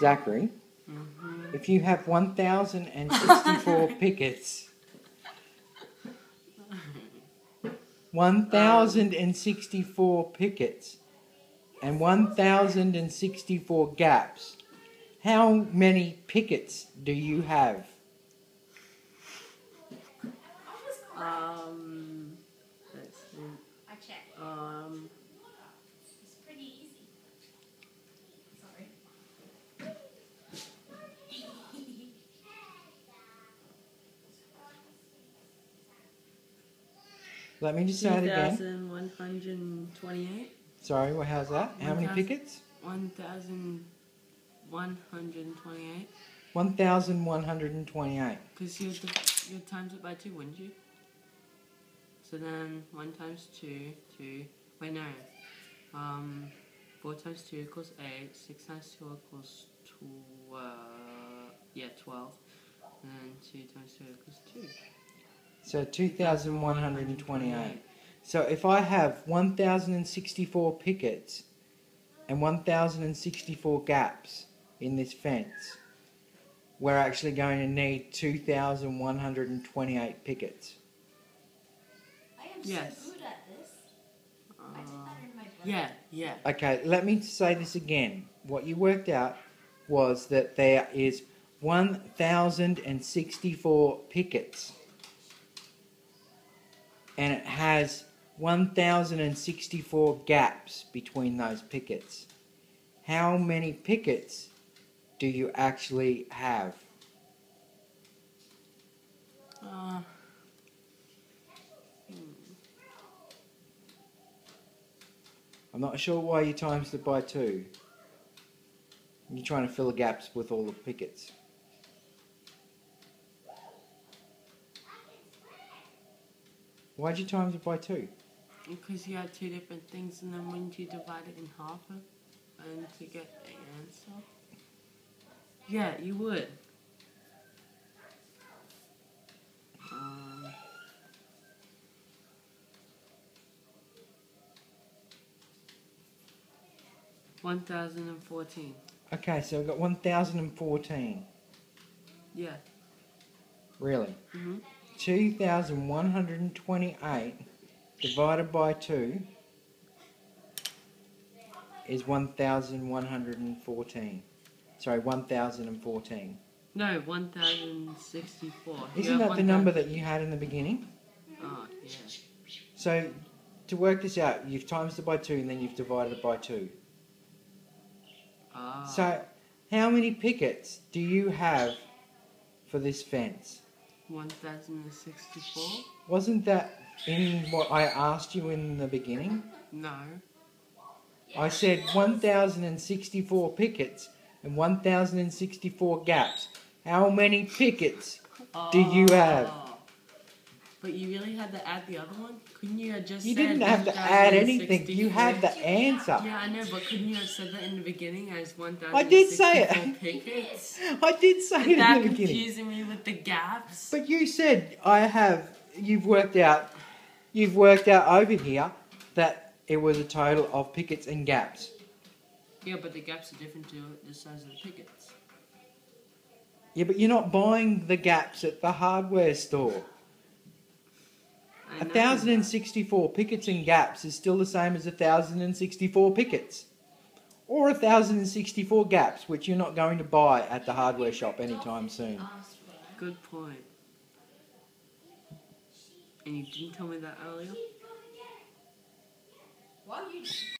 Zachary, Mm-hmm. if you have 1,064 pickets, 1,064 pickets, and 1,064 gaps, how many pickets do you have? Um, Let me just say it again. 2,128. Sorry, well, how's that? How many 1,000. pickets? 1,128. 1,128. Because you would you times it by 2, wouldn't you? So then 1 times 2, 2. Wait, no. Um, 4 times 2 equals 8. 6 times 2 equals 12. Yeah, 12. And then 2 times 2 equals 2. So 2,128. So if I have 1,064 pickets and 1,064 gaps in this fence, we're actually going to need 2,128 pickets. I am Yes. so good at this. I did Uh, that in my brain. yeah, yeah. Okay, let me say this again. What you worked out was that there is 1,064 pickets. And it has 1,064 gaps between those pickets. How many pickets do you actually have? Uh, I'm not sure why you times it by two. You're trying to fill the gaps with all the pickets. Why'd you times it by two? because you had two different things, and then when you divide it in half, and to get the answer. Yeah, you would. Um, One thousand and fourteen. Okay, so we've got 1,014. Yeah. Really? Mm-hmm. 2,128 divided by 2 is 1,114. Sorry, 1,014. No, one thousand sixty-four. Isn't that the number that you had in the beginning? Oh, yeah. So, to work this out, you've times it by 2 and then you've divided it by 2. Ah. So, how many pickets do you have for this fence? One thousand and sixty-four. Wasn't that in what I asked you in the beginning? No. I said 1,064 pickets and 1,064 gaps. How many pickets? Do you have? Oh. But you really had to add the other one? Couldn't you have just You didn't have to add anything. You 1,064? had the answer. Yeah, I know, but couldn't you have said that in the beginning as 1,064 I did say it. pickets? I did say it in the beginning. confusing me with the gaps. But you said I have. You've worked out. You've worked out over here that it was a total of pickets and gaps. Yeah, but the gaps are different to the size of the pickets. Yeah, but you're not buying the gaps at the hardware store. I A thousand and sixty-four pickets and gaps is still the same as a thousand and sixty-four pickets, or a thousand and sixty-four gaps, which you're not going to buy at the hardware shop anytime soon. Asked for it. Good point. And you didn't tell me that earlier? Why you